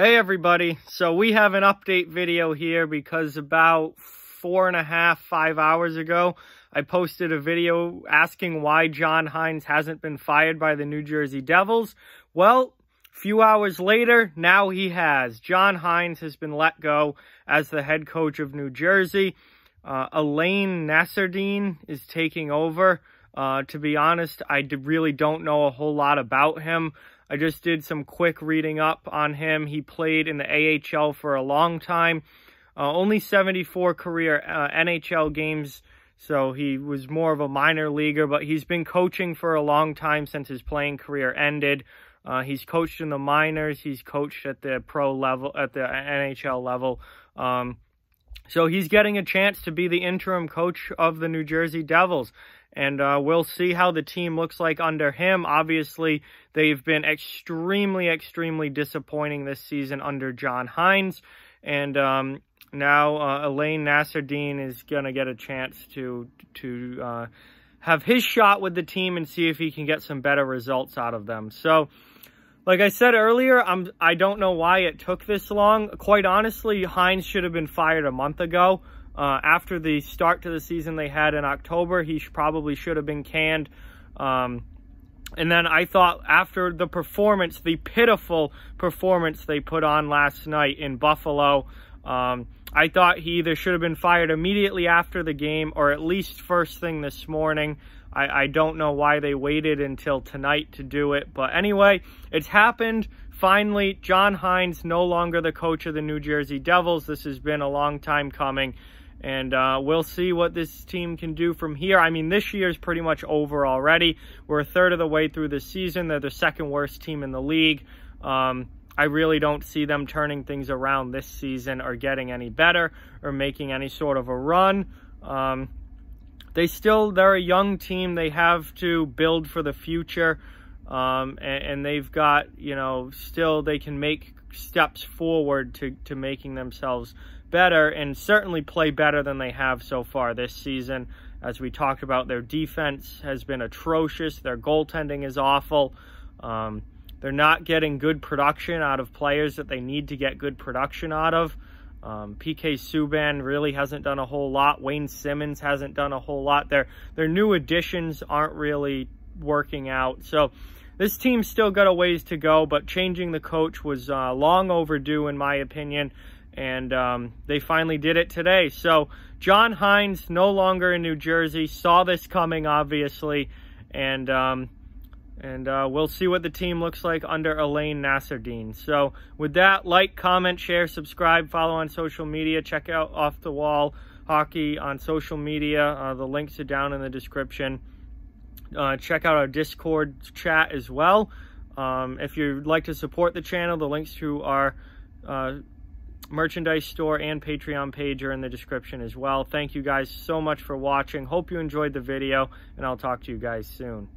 Hey everybody, so we have an update video here because about four and a half, five hours ago, I posted a video asking why John Hynes hasn't been fired by the New Jersey Devils. Well, a few hours later, now he has. John Hynes has been let go as the head coach of New Jersey. Uh, Alain Nasreddine is taking over. Uh, to be honest, I really don't know a whole lot about him. I just did some quick reading up on him. He played in the AHL for a long time. Uh, only 74 career uh, NHL games, so he was more of a minor leaguer, but he's been coaching for a long time since his playing career ended. Uh, he's coached in the minors. He's coached at the pro level, at the NHL level. Um, so he's getting a chance to be the interim coach of the New Jersey Devils. And uh, we'll see how the team looks like under him. Obviously, they've been extremely, extremely disappointing this season under John Hynes. And um, now uh, Alain Nasreddine is going to get a chance to, to uh, have his shot with the team and see if he can get some better results out of them. So, like I said earlier, I'm, I don't know why it took this long. Quite honestly, Hynes should have been fired a month ago. Uh, after the start to the season they had in October, he sh probably should have been canned. Um, and then I thought after the performance, the pitiful performance they put on last night in Buffalo, um, I thought he either should have been fired immediately after the game or at least first thing this morning. I, I don't know why they waited until tonight to do it. But anyway, it's happened. Finally, John Hynes no longer the coach of the New Jersey Devils. This has been a long time coming. And uh, we'll see what this team can do from here. I mean, this year is pretty much over already. We're a third of the way through the season. They're the second worst team in the league. Um, I really don't see them turning things around this season or getting any better or making any sort of a run. Um, they still, they're a young team. They have to build for the future. Um, and, and, they've got, you know, still they can make steps forward to, to making themselves better and certainly play better than they have so far this season. As we talked about, their defense has been atrocious. Their goaltending is awful. Um, they're not getting good production out of players that they need to get good production out of. Um, PK Subban really hasn't done a whole lot. Wayne Simmonds hasn't done a whole lot. Their their new additions aren't really working out. So this team's still got a ways to go, but changing the coach was uh, long overdue in my opinion. And um, they finally did it today. So John Hynes, no longer in New Jersey, saw this coming, obviously. And um, and uh, we'll see what the team looks like under Alain Nasreddine. So with that, like, comment, share, subscribe, follow on social media. Check out Off the Wall Hockey on social media. Uh, the links are down in the description. Uh, check out our Discord chat as well. Um, if you'd like to support the channel, the links to our uh, merchandise store and Patreon page are in the description as well. Thank you guys so much for watching. Hope you enjoyed the video, and I'll talk to you guys soon.